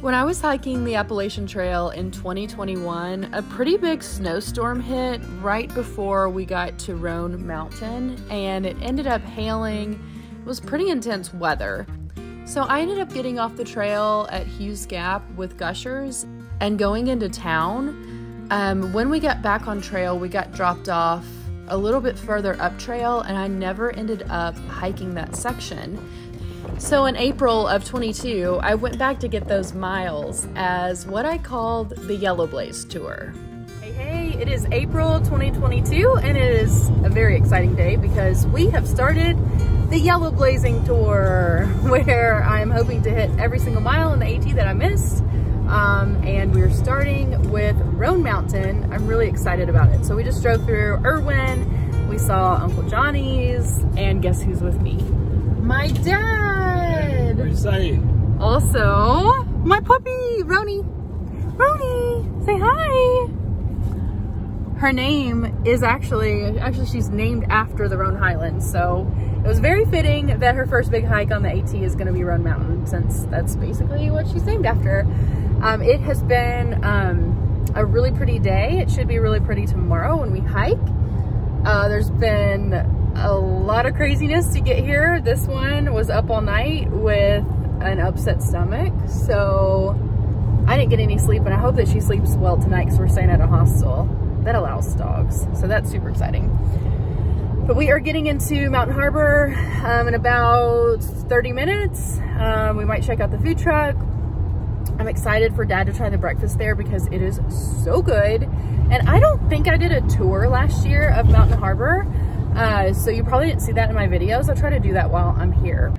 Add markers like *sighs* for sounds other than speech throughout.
When I was hiking the Appalachian Trail in 2021, a pretty big snowstorm hit right before we got to Roan Mountain, and it ended up hailing. It was pretty intense weather. So I ended up getting off the trail at Hughes Gap with Gushers and going into town. Um, when we got back on trail, we got dropped off a little bit further up trail, and I never ended up hiking that section. So in April of 22, I went back to get those miles as what I called the Yellow Blaze Tour. Hey, hey, it is April 2022 and it is a very exciting day because we have started the Yellow Blazing Tour *laughs* where I'm hoping to hit every single mile in the AT that I missed. Um, and we're starting with Roan Mountain. I'm really excited about it. So we just drove through Erwin, we saw Uncle Johnny's, and guess who's with me? My dad! What are you? Also, my puppy, Roni. Roni, say hi. Her name is actually, actually she's named after the Roan Highlands. So it was very fitting that her first big hike on the AT is gonna be Roan Mountain since that's basically what she's named after. Um, it has been um, a really pretty day. It should be really pretty tomorrow when we hike. Uh, there's been a lot of craziness to get here. This one was up all night with an upset stomach. So I didn't get any sleep and I hope that she sleeps well tonight because we're staying at a hostel that allows dogs. So that's super exciting. But we are getting into Mountain Harbor um, in about 30 minutes. Um, we might check out the food truck. I'm excited for dad to try the breakfast there because it is so good. And I don't think I did a tour last year of Mountain Harbor. Uh, so you probably didn't see that in my videos. I'll try to do that while I'm here.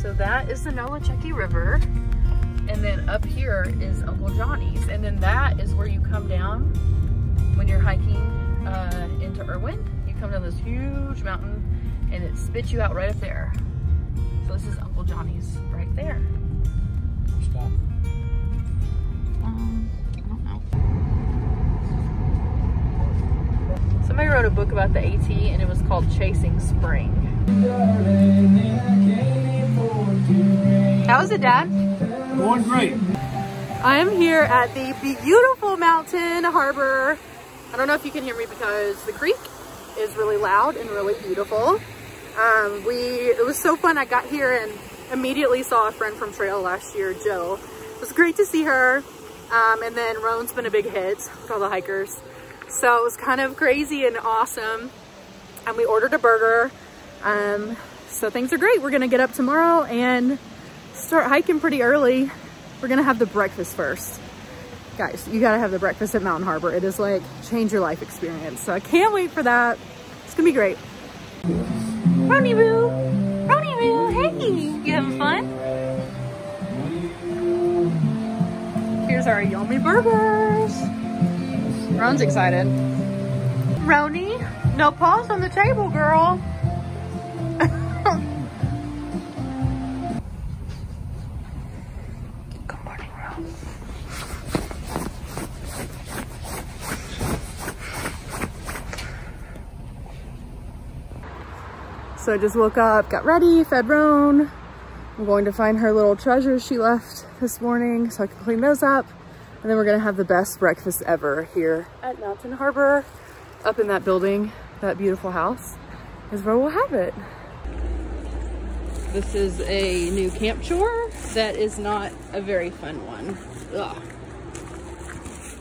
So that is the Nolichucky River. And then up here is Uncle Johnny's. And then that is where you come down when you're hiking uh, into Erwin. You come down this huge mountain and it spits you out right up there. So this is Uncle Johnny's right there. Stop. Um, I don't know. Somebody wrote a book about the AT and it was called Chasing Spring. How is it, Dad? Going great. I am here at the beautiful mountain harbor. I don't know if you can hear me because the creek is really loud and really beautiful. Um, we, it was so fun. I got here and immediately saw a friend from trail last year, Jill. It was great to see her. Um, and then Roan's been a big hit with all the hikers. So it was kind of crazy and awesome. And we ordered a burger. Um, so things are great. We're gonna get up tomorrow and start hiking pretty early. We're gonna have the breakfast first. Guys, you gotta have the breakfast at Mountain Harbor. It is like change your life experience. So I can't wait for that. It's gonna be great. Roni Roo, Roni Roo, hey, you having fun? Here's our yummy burgers. Ron's excited. Roni, no paws on the table, girl. So I just woke up, got ready, fed Roan. I'm going to find her little treasures she left this morning so I can clean those up. And then we're gonna have the best breakfast ever here at Mountain Harbor, up in that building, that beautiful house is where we'll have it. This is a new camp chore that is not a very fun one. Ugh.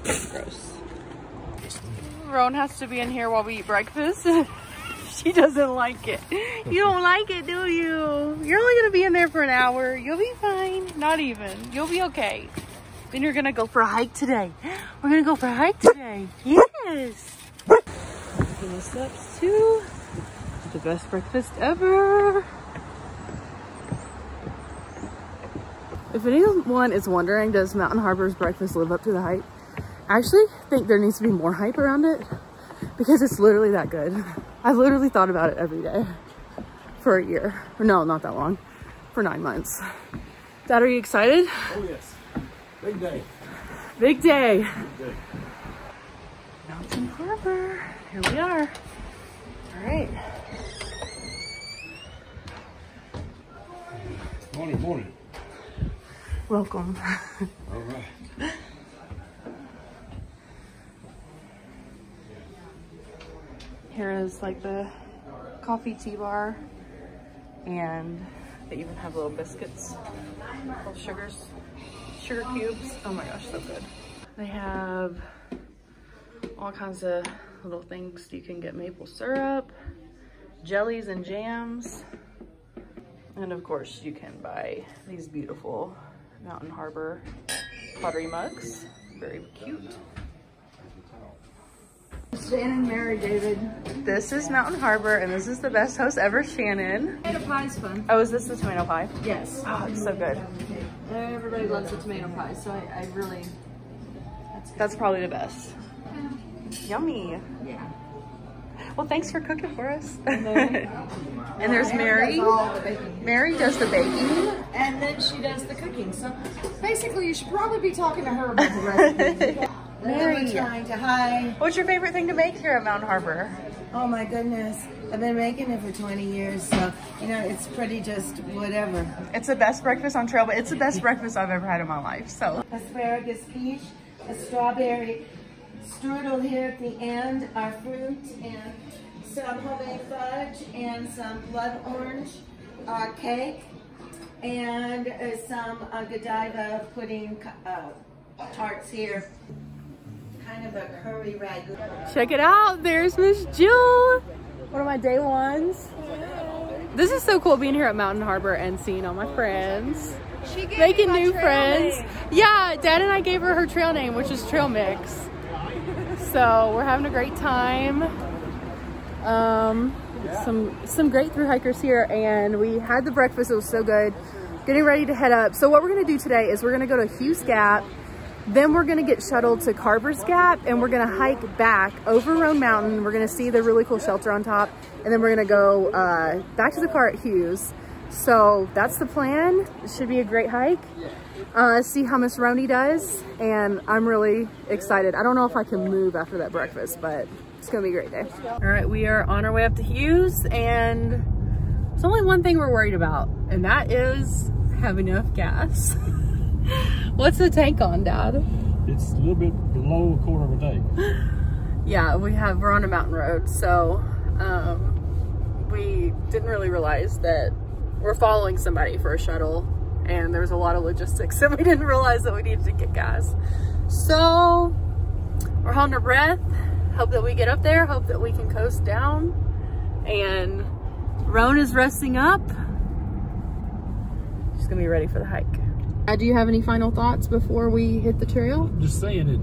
Gross. Roan has to be in here while we eat breakfast. *laughs* she doesn't like it. You don't like it, do you? You're only gonna be in there for an hour. You'll be fine. Not even. You'll be okay. Then you're gonna go for a hike today. We're gonna go for a hike today. Yes. Taking the steps to the best breakfast ever. If anyone is wondering, does Mountain Harbor's breakfast live up to the hype? I actually think there needs to be more hype around it because it's literally that good. I've literally thought about it every day for a year. Or no, not that long, for nine months. Dad, are you excited? Oh, yes. Big day. Big day. Big day. Mountain Harbor. Here we are. All right. Morning, morning. Welcome. All right. *laughs* Here is like the coffee tea bar and they even have little biscuits, little sugars, sugar cubes. Oh my gosh, so good. They have all kinds of little things. You can get maple syrup, jellies and jams. And of course you can buy these beautiful Mountain Harbor pottery mugs. Very cute. Shannon Mary David. This is Mountain Harbor, and this is the best host ever, Shannon. Tomato pie's fun. Oh, is this the tomato pie? Yes. Oh, it's so good. Everybody loves the tomato pie, so I, I really, that's. That's probably the best. Yummy. Yeah. Well, thanks for cooking for us. And *laughs* and there's Mary. the. Mary does the baking. And then she does the cooking. So basically, you should probably be talking to her about the recipe. *laughs* Mary. Trying to hi. What's your favorite thing to make here at Mountain Harbor? Oh my goodness. I've been making it for 20 years, so you know it's pretty just whatever. It's the best breakfast on trail, but it's the best breakfast I've ever had in my life. So Asparagus quiche, a strawberry strudel here at the end, our fruit, and some homemade fudge, and some blood orange uh, cake, and uh, some uh, Godiva pudding uh, tarts here. Kind of a curry ragu. check it out. There's Miss Jill. One of my day ones. This is so cool being here at Mountain Harbor and seeing all my friends. Making new friends. Yeah, Dad and I gave her her trail name, which is Trail Mix. So we're having a great time. Um, some some great through hikers here, and we had the breakfast. It was so good. Getting ready to head up. So what we're gonna do today is we're gonna go to Hughes Gap. Then we're gonna get shuttled to Carver's Gap, and we're gonna hike back over Roan Mountain. We're gonna see the really cool shelter on top, and then we're gonna go uh, back to the car at Hughes. So that's the plan. It should be a great hike. Uh, see how Miss Roni does, and I'm really excited. I don't know if I can move after that breakfast, but it's gonna be a great day. All right, we are on our way up to Hughes, and there's only one thing we're worried about, and that is have enough gas. *laughs* *laughs* What's the tank on, Dad? It's a little bit below a quarter of a day. *gasps* Yeah, we have, we're on a mountain road, so um, we didn't really realize that we're following somebody for a shuttle, and there's a lot of logistics *laughs* that we didn't realize that we needed to get gas. So we're holding our breath, hope that we get up there, hope that we can coast down, and Roan is resting up. She's gonna be ready for the hike. Uh, do you have any final thoughts before we hit the trail? Just saying that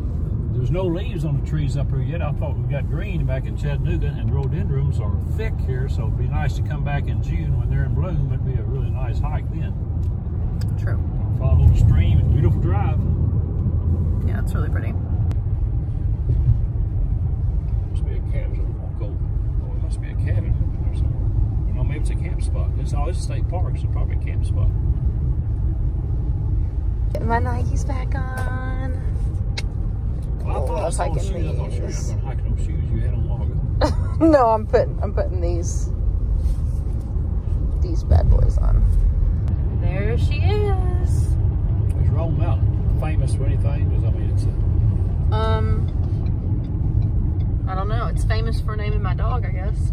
there's no leaves on the trees up here yet. I thought we got green back in Chattanooga, and rhododendrons are thick here, so it'd be nice to come back in June when they're in bloom. It'd be a really nice hike then. True. Follow the stream and beautiful drive. Yeah, it's really pretty. Must be a cabin. Walk over. Oh, it must be a cabin up there somewhere. No, maybe it's a camp spot. It's always a state park, so probably a camp spot. My Nikes back on. Well, I Oh, thought I I'm the hiking shoes. I thought you were hiking those shoes you had on long ago. *laughs* no, I'm putting I'm putting these these bad boys on. There she is. Is Roan Mountain famous for anything? Because I mean, it's a Um, I don't know. It's famous for naming my dog, I guess.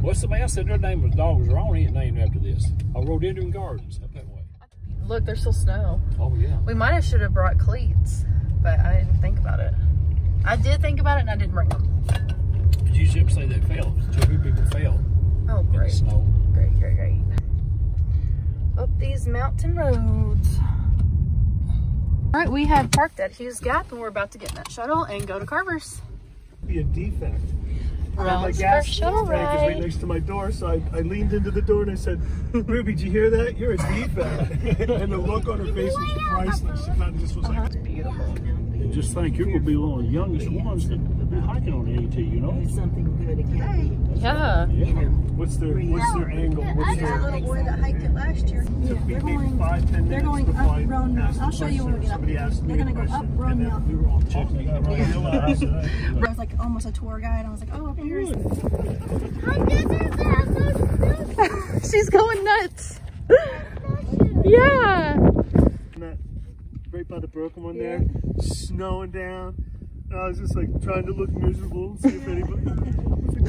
What's the man said their name was dog was wrong? Ain't named after this. Oh, Rhododendron Gardens up that way. Look, there's still snow. Oh yeah. We might have should have brought cleats, but I didn't think about it. I did think about it, and I didn't bring them. Did you just say they fell? Two people fell Oh, great. snow. Great, great, great. Up these mountain roads. All right, we have parked at Hughes Gap and we're about to get in that shuttle and go to Carver's. be a defect. Uh, my gas tank is right next to my door, so I, I leaned into the door and I said, Ruby, did you hear that? You're a defect. *laughs* and the look on her face was priceless. She kind of just was like, Beautiful. And just think, you're gonna be one of the youngest ones that be hiking on the AT, you know? Do something good again. Yeah. Yeah. What's their What's their angle? What's There's a their little boy that hiked it last year. Took me they're going- five, ten they're minutes going up I Roan Mountain. asked I'll the show you when we get up there. asked They're gonna go up question, Roan Mountain. We were all checking out right hill. I asked. *laughs* I was like almost a tour guide. I was like, oh, up here is *laughs* She's going nuts. *laughs* yeah. Right by the broken one there, snowing down. And I was just like trying to look miserable and see if *laughs* anybody.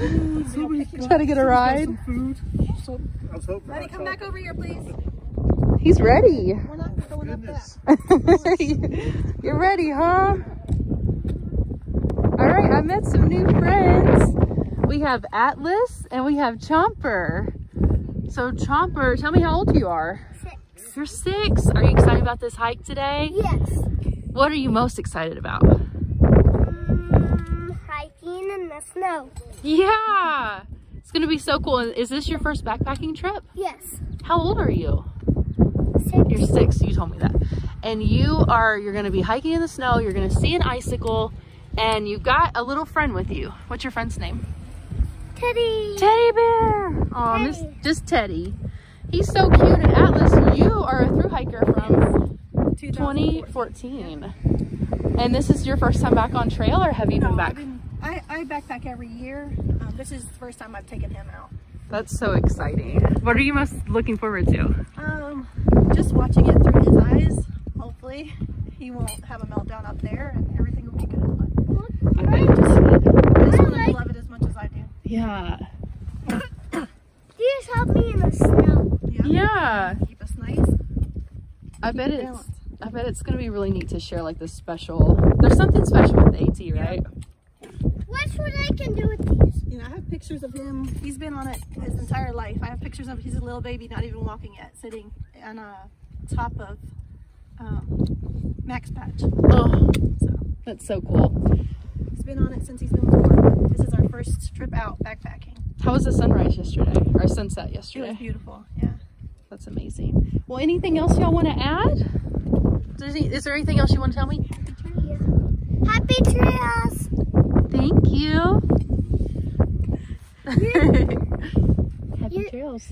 Oh *laughs* somebody Try to get a ride. some food. So, I was hoping. Buddy, hot come back over here, please. He's ready. We're not going up that. You're *laughs* ready, huh? All right, I met some new friends. We have Atlas and we have Chomper. So Chomper, tell me how old you are. Six. You're six. Are you excited about this hike today? Yes. What are you most excited about? In the snow. Yeah, it's gonna be so cool. Is this your first backpacking trip? Yes. How old are you? Six. You're six, you told me that. And you are, you're gonna be hiking in the snow, you're gonna see an icicle, and you've got a little friend with you. What's your friend's name? Teddy. Teddy bear. Oh, miss, Teddy. just Teddy. He's so cute. And Atlas, you are a through hiker from 2014. And this is your first time back on trail, or have you been No, back? I've I, I backpack every year. Um, this is the first time I've taken him out. That's so exciting. What are you most looking forward to? Um, just watching it through his eyes. Hopefully, he won't have a meltdown up there, and everything will be good. But I bet I just want to love it as much as I do. Yeah. You just help me in the snow. Yeah. Keep us nice. I bet it's balanced. I bet it's gonna be really neat to share like this special there's something special with the AT, right? Watch what I can do with these. You know, I have pictures of him. He's been on it his entire life. I have pictures of him. he's a little baby, not even walking yet, sitting on a top of um, Max Patch. Oh, So that's so cool. he's been on it since he's been born. This is our first trip out backpacking. How was the sunrise yesterday? Or sunset yesterday? It was beautiful. Yeah. That's amazing. Well, anything else y'all want to add? Is there anything else you want to tell me? Happy trails. Happy trails. Thank you. *laughs* Happy You- trails.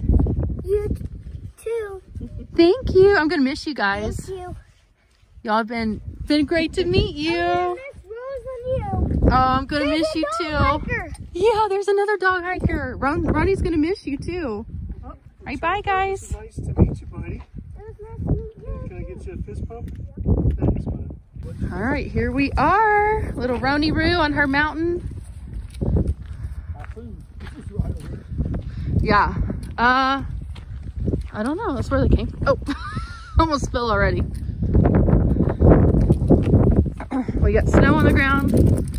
You too. Thank you. I'm gonna miss you guys. Thank you. Y'all have been been great to meet oh, you. And there's Rose and you. Oh, I'm gonna There's miss a you dog too. hiker. Yeah, there's another dog hiker. Ron, Ronnie's gonna miss you too. Oh, Right, bye guys. Nice to meet you, buddy. It was nice to meet you. Can I get you a fist bump? Thanks, bud. All right, here we are. Little Roni Roo on her mountain. Yeah. Uh, I don't know. That's where they came. Oh, *laughs* almost spill already. we got snow on the ground,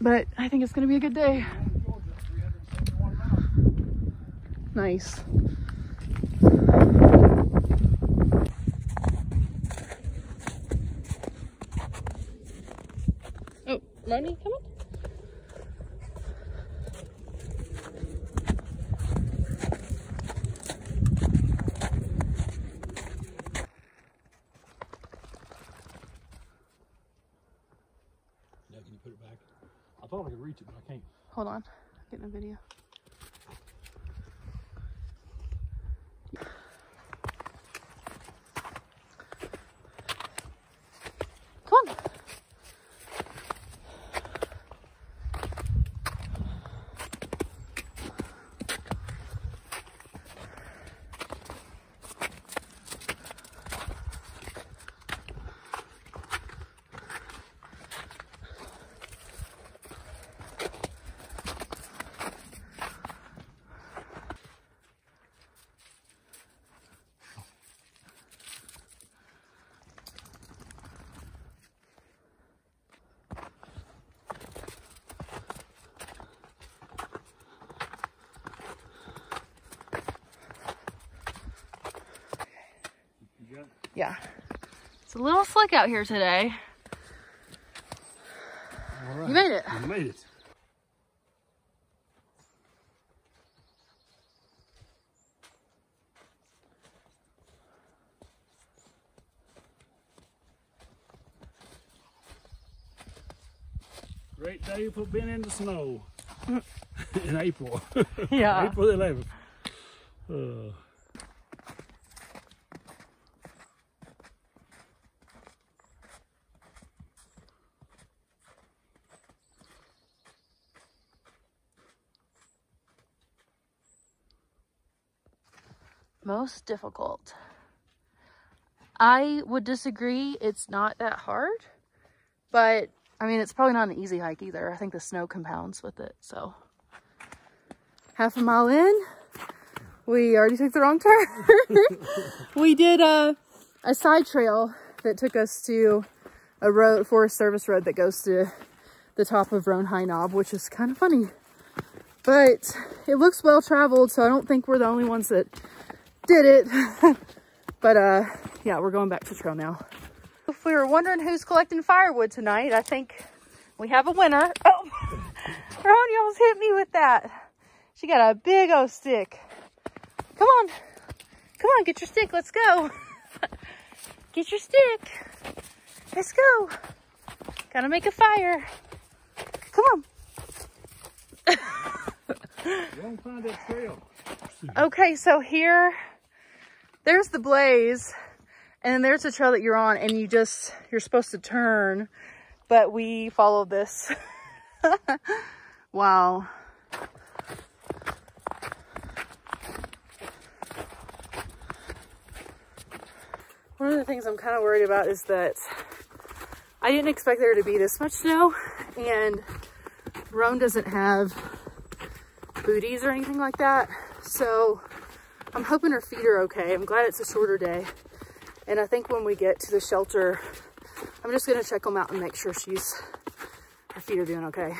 but I think it's gonna be a good day. Nice. Ronnie, come on. Now, can you put it back? I thought I could reach it, but I can't. Hold on. Getting a video. Come on. You got it? Yeah. It's a little slick out here today. Right. You made it. You made it. Great day for being in the snow. *laughs* in April. *laughs* Yeah. April the 11th. Uh, most difficult. I would disagree. It's not that hard, but I mean, it's probably not an easy hike either. I think the snow compounds with it. So half a mile in, we already took the wrong turn. *laughs* we did a, a side trail that took us to a road, Forest Service road that goes to the top of Roan High Knob, which is kind of funny. But it looks well traveled, so I don't think we're the only ones that did it. *laughs* but uh, yeah, we're going back to trail now. If we were wondering who's collecting firewood tonight, I think we have a winner. *laughs* Oh, Ronnie almost hit me with that. She got a big old stick. Come on. Come on, get your stick. Let's go. *laughs* get your stick. Let's go. Gotta make a fire. Come on. don't find that trail. Okay, so here, there's the blaze, and there's the trail that you're on, and you just, you're supposed to turn, but we followed this. *laughs* wow. One of the things I'm kind of worried about is that I didn't expect there to be this much snow, and Roan doesn't have booties or anything like that. So I'm hoping her feet are okay. I'm glad it's a shorter day. And I think when we get to the shelter, I'm just gonna check them out and make sure she's, her feet are doing okay.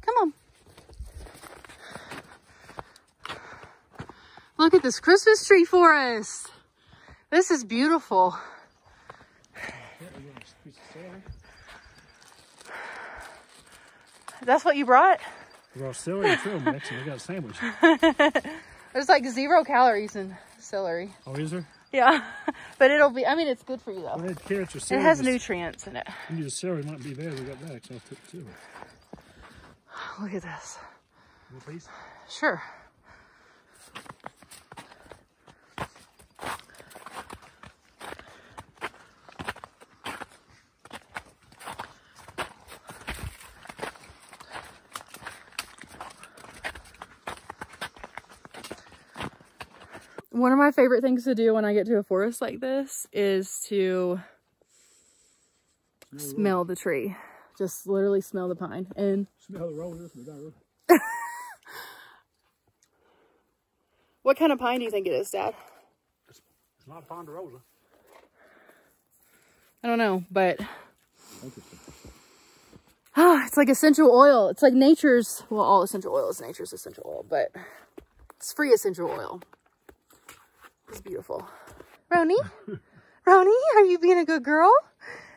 Come on. Look at this Christmas tree forest. This is beautiful. That's what you brought? Well, celery and trail mix, and we got a sandwich. *laughs* There's like zero calories in celery. Oh, is there? Yeah, *laughs* but it'll be, I mean, it's good for you though. Well, carrots or It has nutrients in it. Knew the celery might be there. We got back, so I took two. Look at this. Little piece. Sure. One of my favorite things to do when I get to a forest like this is to smell the tree. Just literally smell the pine. And Smell the roses. We got roses. what kind of pine do you think it is, Dad? It's not ponderosa. I don't know, but ah, *sighs* it's like essential oil. It's like nature's, well, all essential oil is nature's essential oil, but it's free essential oil. It's beautiful. Roni, *laughs* Roni, are you being a good girl?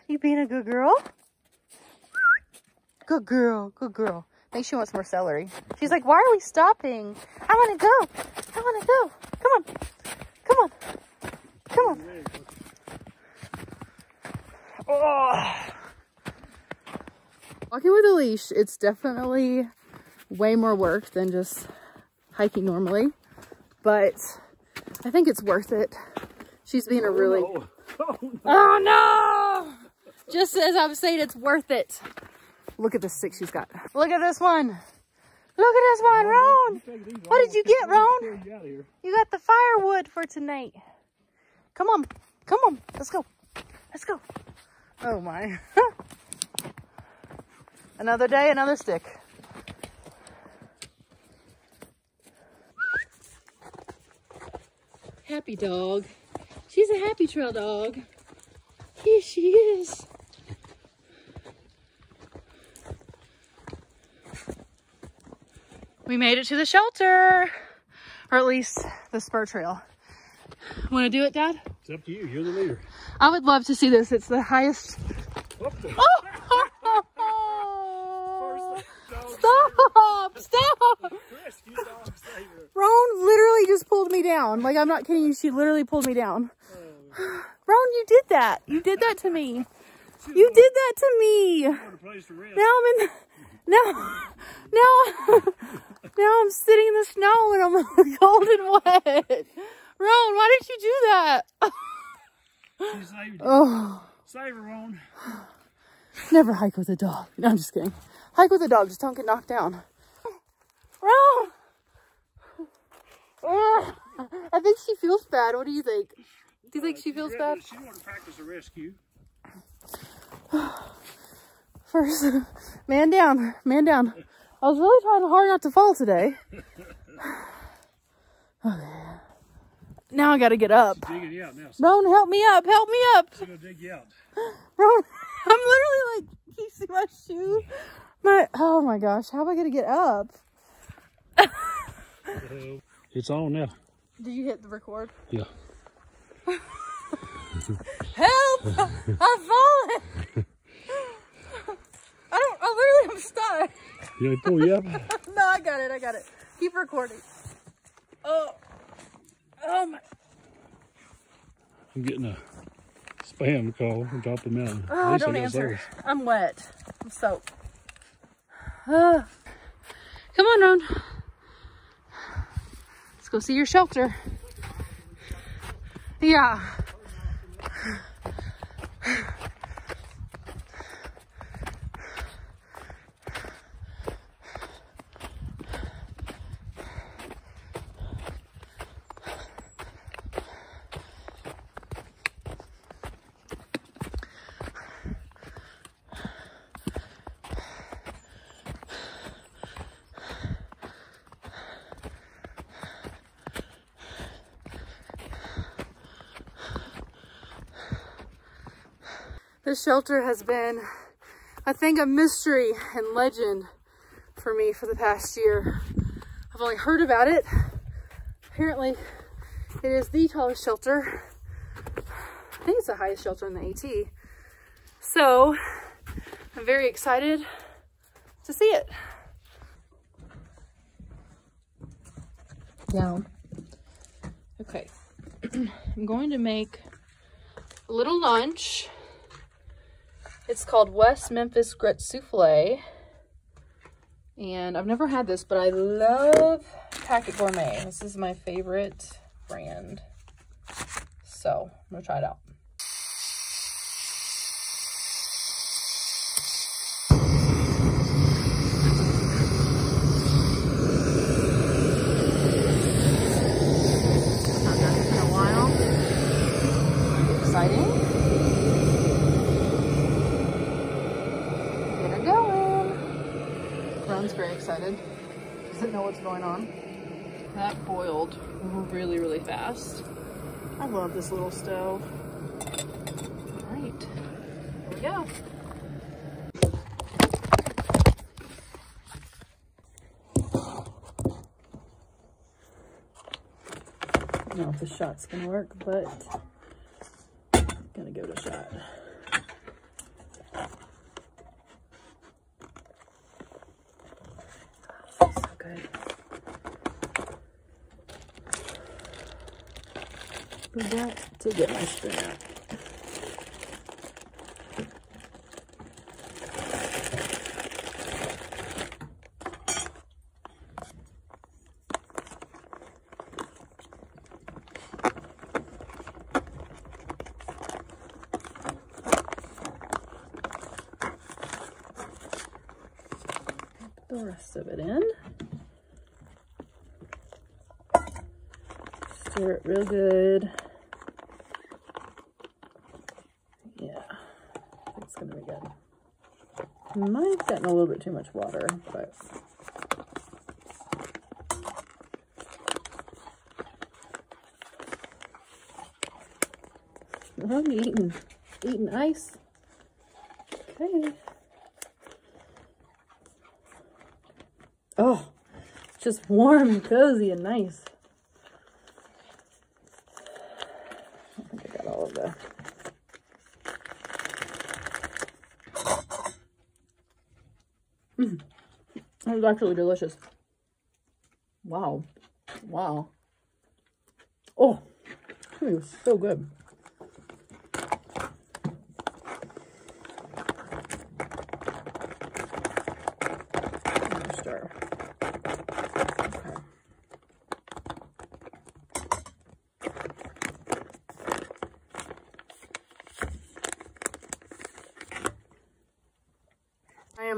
You being a good girl? Good girl, good girl. I think she wants more celery. She's like, why are we stopping? I want to go. I want to go. Come on. Come on. Come on. Oh. Walking with a leash, it's definitely way more work than just hiking normally, but I think it's worth it. She's being a really, Oh, *laughs* oh, no. oh no! Just as I was saying, it's worth it. Look at the stick she's got. Look at this one. Look at this one, Roan. What did you get, Roan? Clear you out of here. You got the firewood for tonight. Come on. Come on. Let's go. Let's go. Oh my. *laughs* another day, another stick. Happy dog. She's a happy trail dog. Here she is. We made it to the shelter, or at least the spur trail. Want to do it, Dad? It's up to you. You're the leader. I would love to see this. It's the highest. Up there. Oh! Stop! Stop! Roan literally just pulled me down. Like, I'm not kidding you. She literally pulled me down. *sighs* Ron, you did that. You did that to me. You did that to me. What a place to. Now I'm in. Now, now, now I'm sitting in the snow and I'm cold *laughs* and wet. Ron, why did you do that? She saved. Oh, Save her on. *sighs* never hike with a dog. No, I'm just kidding. Hike with a dog, just don't get knocked down. Ugh. I think she feels bad. What do you think? Do you think uh, she feels bad? She wanted to practice a rescue. *sighs* First, man down, man down. I was really trying hard not to fall today. *sighs* Okay. Now I gotta get up. Digging out now. Ron, help me up, help me up. she's gonna dig you out. *gasps* Ron, I'm literally like, can you see my shoe? My, oh my gosh, how am I gonna get up? *laughs* It's on now. Did you hit the record? Yeah. *laughs* Help! I've fallen! *laughs* I don't, I literally am stuck. You gonna pull you up? No, I got it, I got it. Keep recording. Oh, oh my, I'm getting a spam call from top of the mountain. Oh, I don't answer. service. I'm wet. I'm soaked. *sighs* Come on, Ron. Go see your shelter. Yeah. This shelter has been, I think, a mystery and legend for me for the past year. I've only heard about it. Apparently, it is the tallest shelter. I think it's the highest shelter in the AT. So, I'm very excited to see it. Down. Okay. *clears throat* I'm going to make a little lunch. It's called West Memphis Grit Souffle. And I've never had this, but I love Packit Gourmet. This is my favorite brand. So I'm gonna try it out. Not done this in a while. Exciting. Get her going. Ron's very excited. Doesn't know what's going on. That boiled really, really fast. I love this little stove. All right, here we go. I don't know if the shot's gonna work, but I'm gonna give it a shot. So good. Forgot to get my. Put the rest of it in. Stir it real good. Yeah, I think it's gonna be good. Might have gotten a little bit too much water, but I'm eating eating ice. Okay. Oh, just warm and cozy and nice. one's actually delicious. Wow. Wow. Oh, it so good.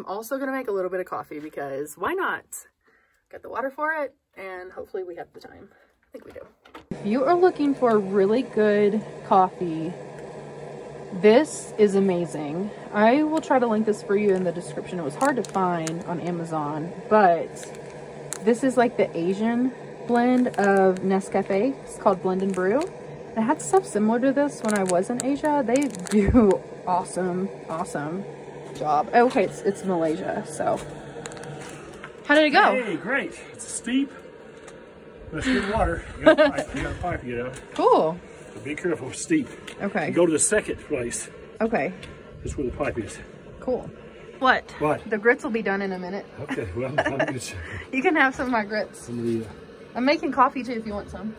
I'm also gonna make a little bit of coffee because why not? Got the water for it and hopefully we have the time. I think we do. If you are looking for really good coffee, this is amazing. I will try to link this for you in the description. It was hard to find on Amazon, but this is like the Asian blend of Nescafe. It's called Blend and Brew. I had stuff similar to this when I was in Asia. They do awesome, awesome job. Okay, it's, it's Malaysia, so. How did it go? Hey, great. It's steep. That's good water. *laughs* You got a pipe, you got a pipe to get. Cool. But be careful, it's steep. Okay. Go to the second place. Okay. That's where the pipe is. Cool. What? What? The grits will be done in a minute. Okay, well, *laughs* You can have some of my grits. some of the, uh, I'm making coffee too if you want some.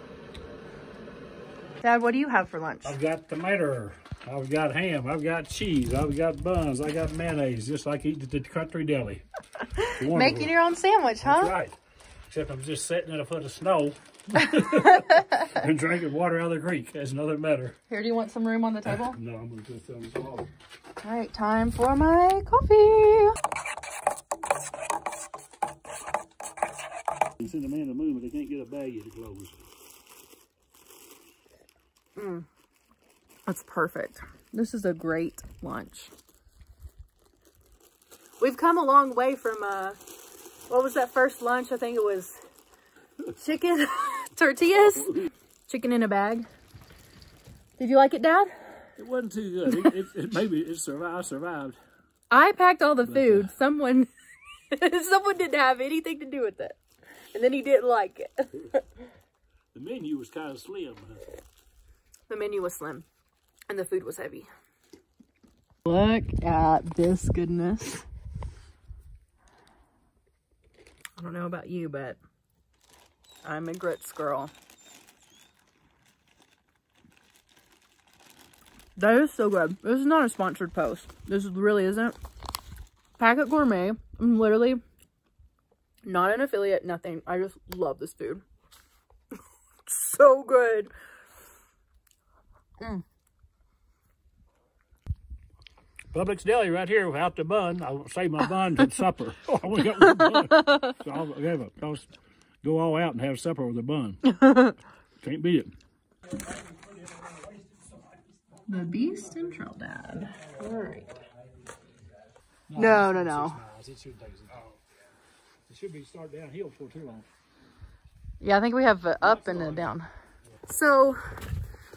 Dad, what do you have for lunch? I've got tomato. I've got ham. I've got cheese. I've got buns. I got mayonnaise, just like eating at the country deli. *laughs* Making your own sandwich, That's huh? right. Except I'm just sitting in a foot of snow *laughs* and drinking water out of the creek. That's another matter. Here, do you want some room on the *laughs* table? No, I'm going to just um, swallow. All right, time for my coffee. They send a man to moon, but they can't get a bag to close. That's perfect. This is a great lunch. We've come a long way from, uh, what was that first lunch? I think it was chicken *laughs* tortillas, chicken in a bag. Did you like it, Dad? It wasn't too good. It, it, it, maybe it survived. I survived. I packed all the food. Someone, *laughs* someone didn't have anything to do with it. And then he didn't like it. *laughs* The menu was kind of slim. The menu was slim and the food was heavy. Look at this goodness. I don't know about you, but I'm a grits girl. That is so good. This is not a sponsored post. This really isn't. Packit Gourmet. I'm literally not an affiliate, nothing. I just love this food. *laughs* so good. Mm. Publix Deli right here without the bun. I'll save my *laughs* bun to supper. Oh, *laughs* I only got one bun. So I'll have a, I'll go all out and have supper with a bun. *laughs* Can't beat it. The Beast and Trail Dad. All right. No, no, no. It should, it should be start downhill before too long. Yeah, I think we have a up and a down. So,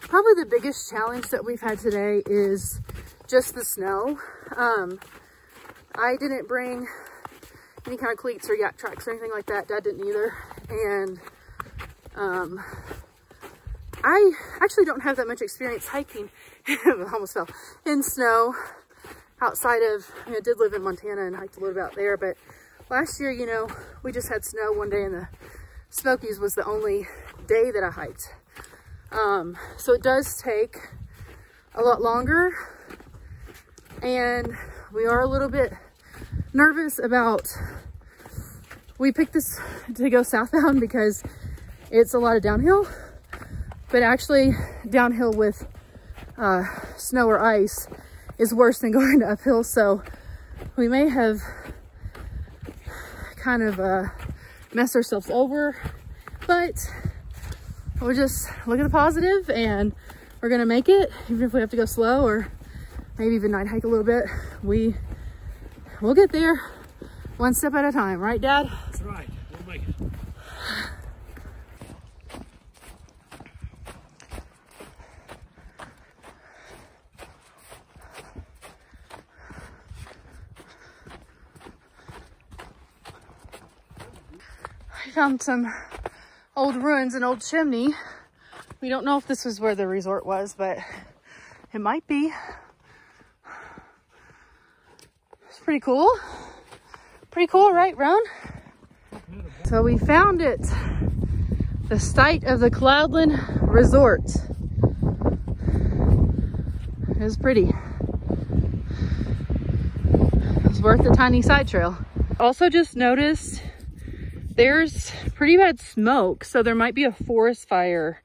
probably the biggest challenge that we've had today is just the snow. Um, I didn't bring any kind of cleats or Yaktrax or anything like that. Dad didn't either. And um, I actually don't have that much experience hiking. *laughs* Almost fell in snow outside of, I, mean, I did live in Montana and hiked a little bit out there, but last year, you know, we just had snow one day and the Smokies was the only day that I hiked. Um, so it does take a lot longer and we are a little bit nervous about, we picked this to go southbound *laughs* because it's a lot of downhill, but actually downhill with uh, snow or ice is worse than *laughs* going uphill. So we may have kind of uh, messed ourselves over, but we'll just look at the positive and we're gonna make it, even if we have to go slow or maybe even night hike a little bit. We we'll get there one step at a time, right, Dad? That's right. We'll make it. I found some old ruins, and old chimney. We don't know if this was where the resort was, but it might be. It's pretty cool. Pretty cool, right, Ron? So we found it. The site of the Cloudland Resort. It was pretty. It was worth the tiny side trail. Also just noticed there's pretty bad smoke, so there might be a forest fire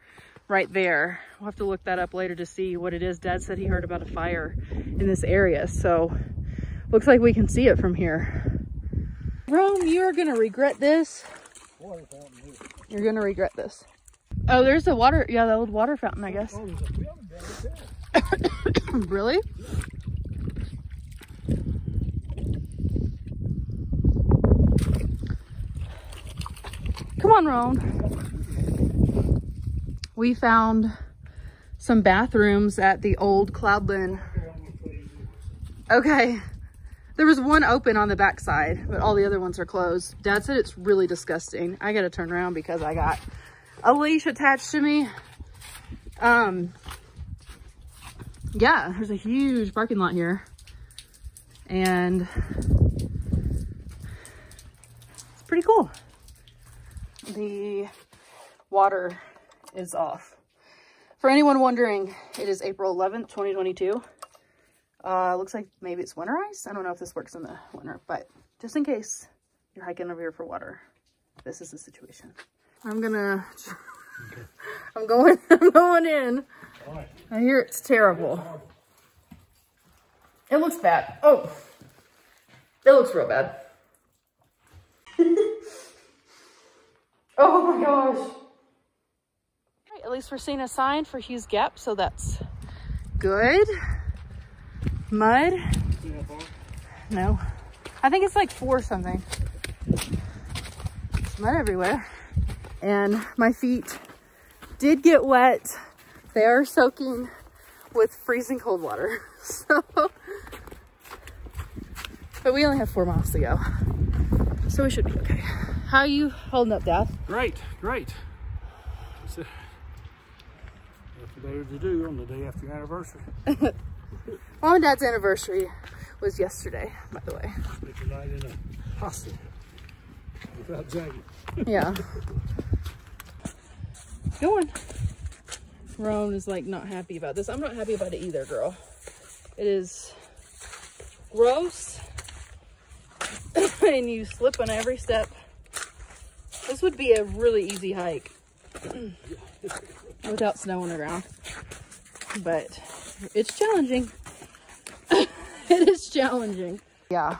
right there. We'll have to look that up later to see what it is. Dad said he heard about a fire in this area, so Looks like we can see it from here. Rome, you are gonna regret this. You're gonna regret this. Oh, there's the water. Yeah, the old water fountain, I guess. *coughs* Really? Come on, Roan. We found some bathrooms at the old Cloudland. Okay. There was one open on the backside, but all the other ones are closed. Dad said it's really disgusting. I gotta turn around because I got a leash attached to me. Um, yeah, there's a huge parking lot here. And it's pretty cool. The water is off. For anyone wondering, it is April 11th, 2022. Uh, looks like maybe it's winter ice. I don't know if this works in the winter, but just in case you're hiking over here for water, this is the situation. I'm gonna, *laughs* I'm going, *laughs* I'm going in. I hear it's terrible. It looks bad. Oh, it looks real bad. Oh my gosh. At least we're seeing a sign for Hughes Gap, so that's good. Mud? No. I think it's like four something. There's mud everywhere. And my feet did get wet. They are soaking with freezing cold water. *laughs* So, but we only have four miles to go. So we should be okay. How are you holding up, Dad? Great, great. It's a, nothing better to do on the day after your anniversary. *laughs* Mom and Dad's anniversary was yesterday, by the way. Make a night in a hostel without jacket. Yeah. Going. Roan is like not happy about this. I'm not happy about it either, girl. It is gross. *coughs* and you slip on every step. This would be a really easy hike without snow on the ground. But it's challenging. *laughs* it is challenging. Yeah.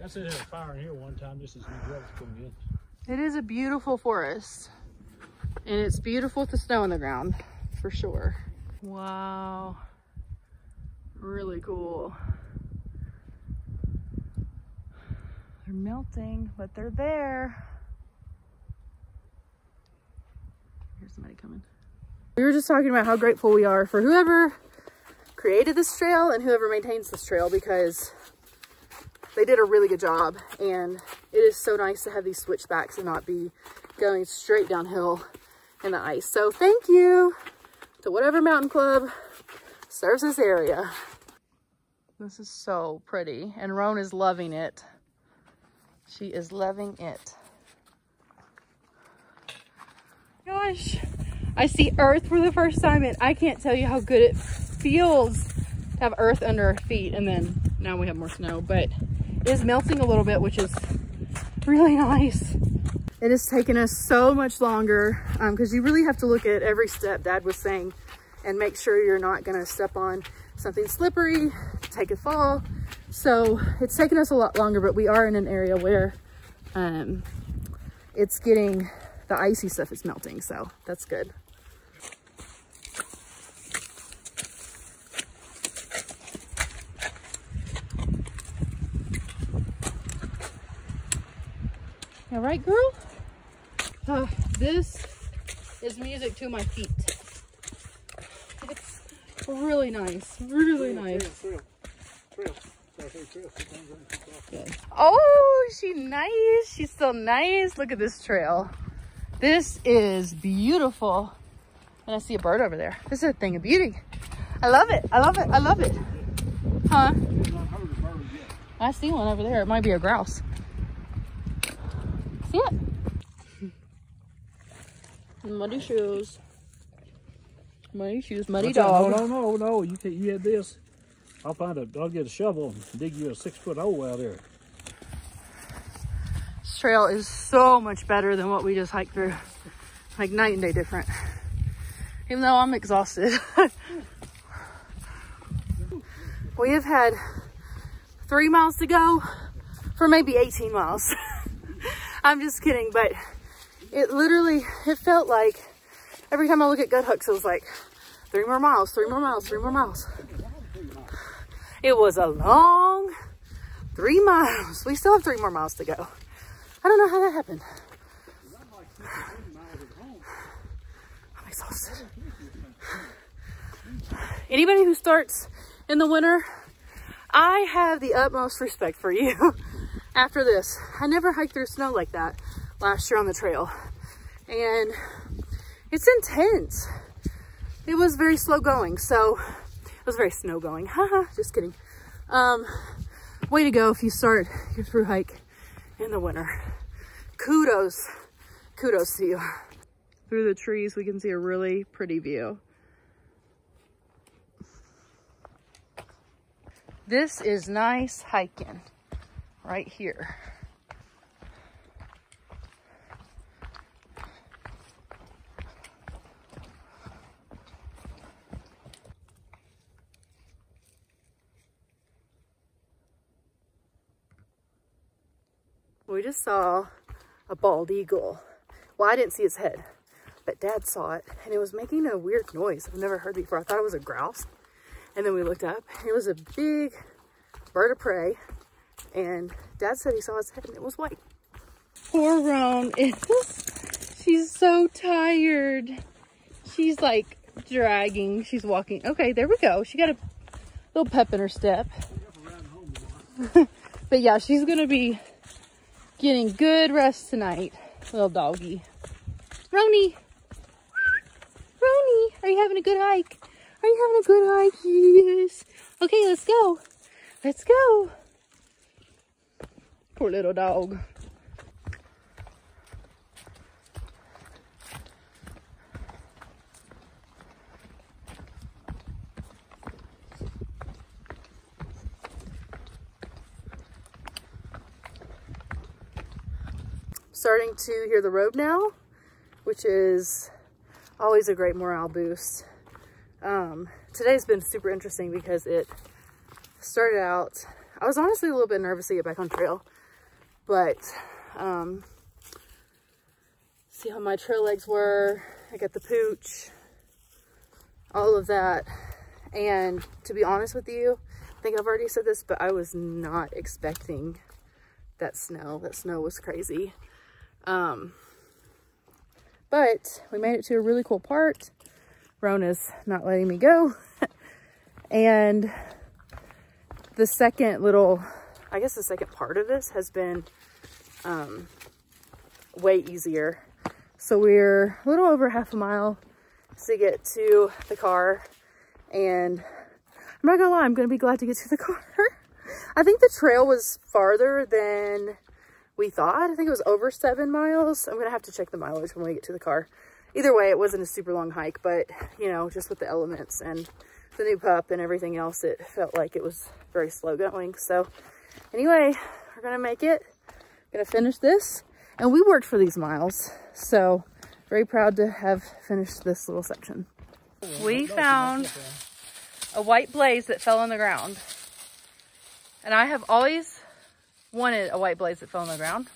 I said there was a fire in here one time just as the drugs coming in. It is a beautiful forest. And it's beautiful with the snow on the ground, for sure. Wow. Really cool. They're melting, but they're there. Here's somebody coming. We were just talking about how grateful we are for whoever created this trail and whoever maintains this trail because they did a really good job and it is so nice to have these switchbacks and not be going straight downhill in the ice. So thank you to whatever mountain club serves this area. This is so pretty and Roan is loving it. She is loving it. Gosh, I see earth for the first time and I can't tell you how good it feels to have earth under our feet and then now we have more snow, but it is melting a little bit, which is really *laughs* nice. It has taken us so much longer because um, you really have to look at every step Dad was saying and make sure you're not gonna step on something slippery, take a fall. So it's taken us a lot longer, but we are in an area where um, it's getting, the icy stuff is melting. So that's good. All right, girl? Uh, this is music to my feet. It's really nice, really nice. Oh, she nice. She's so nice. Look at this trail. This is beautiful. And I see a bird over there. This is a thing of beauty. I love it. I love it. I love it. Huh? I see one over there. It might be a grouse. See it? Muddy shoes. Muddy shoes, muddy dog. No, no, no, no. You can, you had this. I'll find a. I'll get a shovel and dig you a six foot hole out there. This trail is so much better than what we just hiked through. Like night and day different. Even though I'm exhausted. *laughs* we have had three miles to go for maybe 18 miles. *laughs* I'm just kidding, but it literally, it felt like every time I look at Guthooks, it was like three more miles, three more miles, three more miles. It was a long three miles. We still have three more miles to go. I don't know how that happened. I'm exhausted. Anybody who starts in the winter, I have the utmost respect for you *laughs* after this. I never hiked through snow like that last year on the trail. And it's intense. It was very slow going. So it was very snow going. Haha, *laughs* just kidding. Um, way to go if you start your through hike in the winter. Kudos, kudos to you. Through the trees, we can see a really pretty view. This is nice hiking right here. We just saw a bald eagle. Well, I didn't see his head, but dad saw it and it was making a weird noise I've never heard before. I thought it was a grouse. And then we looked up and it was a big bird of prey. And dad said he saw his head and it was white. Poor Roan is, *laughs* she's so tired. She's like dragging, she's walking. Okay, there we go. She got a little pep in her step. *laughs* but yeah, she's gonna be getting good rest tonight, little doggy. Roni, Roni, are you having a good hike? Are you having a good hike? Yes. Okay, let's go. Let's go. Poor little dog. Starting to hear the road now, which is always a great morale boost. Um, today's been super interesting because it started out, I was honestly a little bit nervous to get back on trail, but um, see how my trail legs were. I got the pooch, all of that. And to be honest with you, I think I've already said this, but I was not expecting that snow. That snow was crazy. Um, but we made it to a really cool part. Rona's not letting me go. *laughs* and the second little, I guess the second part of this has been um, way easier. So we're a little over half a mile to get to the car. And I'm not gonna lie, I'm gonna be glad to get to the *laughs* car. I think the trail was farther than we thought. I think it was over seven miles. I'm gonna have to check the mileage when we get to the car either way, it wasn't a super long hike, but you know, just with the elements and the new pup and everything else, it felt like it was very slow going. So anyway, we're gonna make it, gonna finish this. And we worked for these miles. So very proud to have finished this little section. We found a white blaze that fell on the ground. And I have always wanted a white blaze that fell on the ground.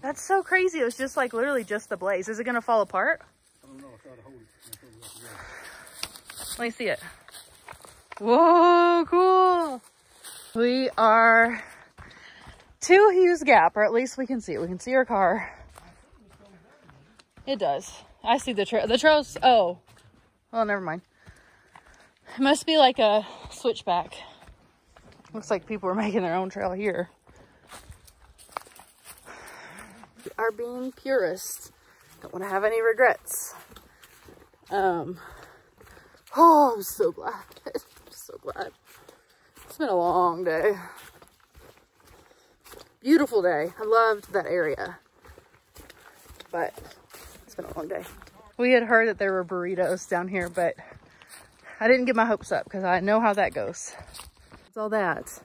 That's so crazy. It was just like literally just the blaze. Is it going to fall apart? Let me see it. Whoa, cool. We are to Hughes Gap, or at least we can see it. We can see our car. It does. I see the trail. The trail's, oh, well, never mind. It must be like a switchback. Looks like people are *laughs* making their own trail here. are being purists. Don't want to have any regrets. Um, oh, I'm so glad. *laughs* I'm so glad. It's been a long day. Beautiful day. I loved that area. But it's been a long day. We had heard that there were burritos down here, but I didn't get my hopes up because I know how that goes. It's all that.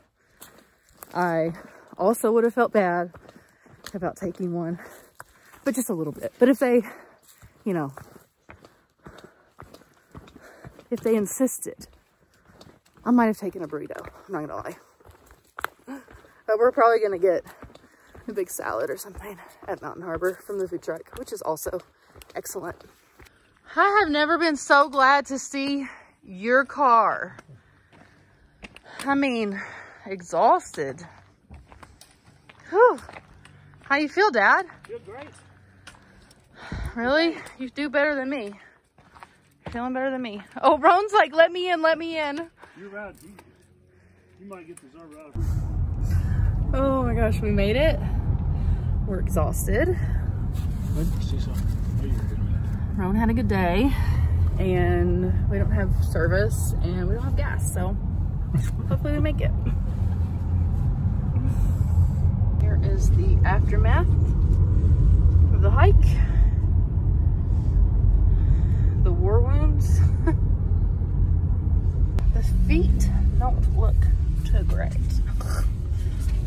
I also would have felt bad about taking one but just a little bit. But if they, you know, if they insisted, I might have taken a burrito. I'm not gonna lie. But we're probably gonna get a big salad or something at Mountain Harbor from the food truck, which is also excellent. I have never been so glad to see your car. I mean, exhausted. Whew. How you feel, Dad? Feel great. Really? You do better than me. You're feeling better than me. Oh, Roan's like, let me in, let me in. You're out. You, you might get this out. Oh my gosh, we made it. We're exhausted. Let me see something. Oh, you're good with Roan had a good day and we don't have service and we don't have gas, so hopefully we make it. Here is the aftermath of the hike. The war wounds. *laughs* the feet don't look too great.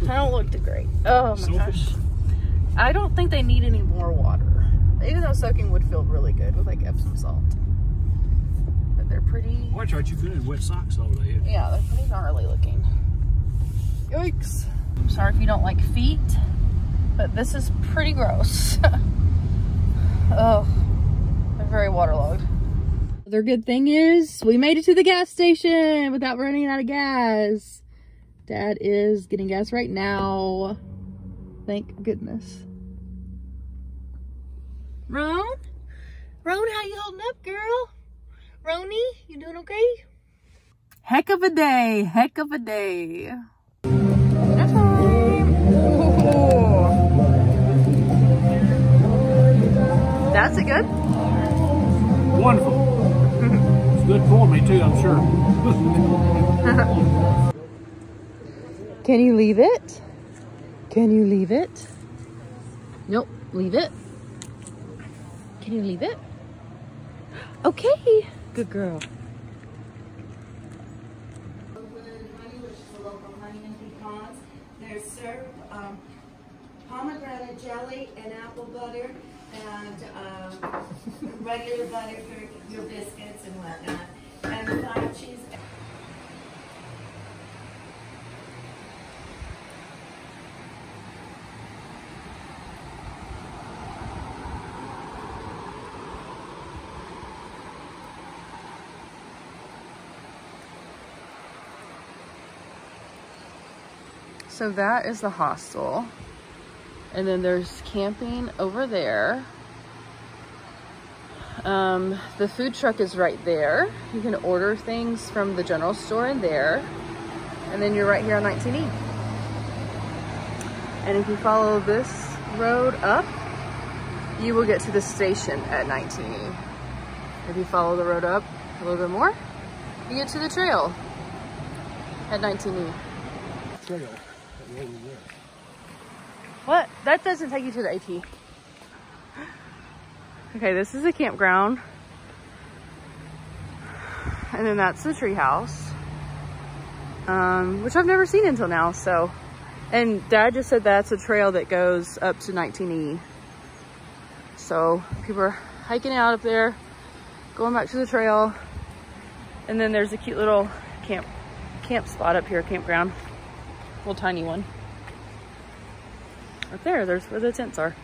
I don't look too great. Oh my Soaking? gosh. I don't think they need any more water. Even though soaking would feel really good with like Epsom salt. Pretty, Watch out, you in wet socks all day. yeah, they're pretty gnarly looking. Yikes. I'm sorry if you don't like feet, but this is pretty gross. *laughs* oh, they're very waterlogged. Other good thing is we made it to the gas station without running out of gas. Dad is getting gas right now. Thank goodness. Roan? Roan, how you holding up, girl? Roni, you doing okay? Heck of a day, heck of a day. Nap time. Ooh. That's it good? Wonderful. it's good for me too, I'm sure. *laughs* Can you leave it? Can you leave it? Nope, leave it. Can you leave it? *gasps* Okay, good girl. honey, which is the local honey and pecans. There's served um, pomegranate jelly and apple butter and um, regular butter for your biscuits and whatnot. And five cheese. So that is the hostel. And then there's camping over there. Um, the food truck is right there. You can order things from the general store in there. And then you're right here on 19E. And if you follow this road up, you will get to the station at 19E. If you follow the road up a little bit more, you get to the trail at 19E. Trail. There. What? That doesn't take you to the AT. Okay, this is a campground. And then that's the treehouse. Um, which I've never seen until now, so. And dad just said that's a trail that goes up to 19E. So people are hiking out up there, going back to the trail. And then there's a cute little camp camp spot up here, campground. Little tiny one. Right there, there's where the tents are.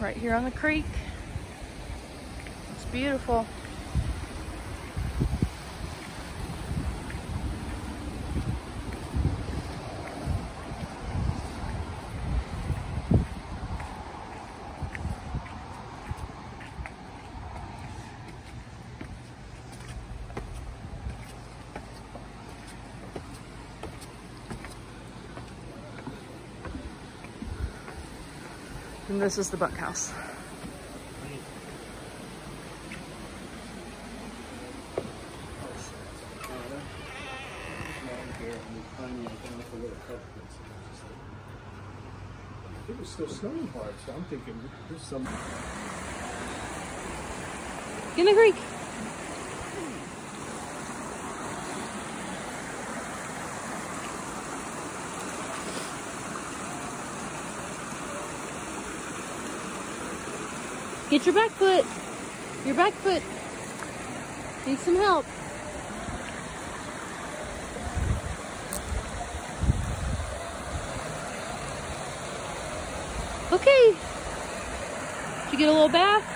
Right here on the creek. It's beautiful. This is the bunkhouse. It was still snowing hard, so I'm thinking there's some. Get in the creek. Get your back foot. Your back foot. Need some help. Okay. Did you get a little bath?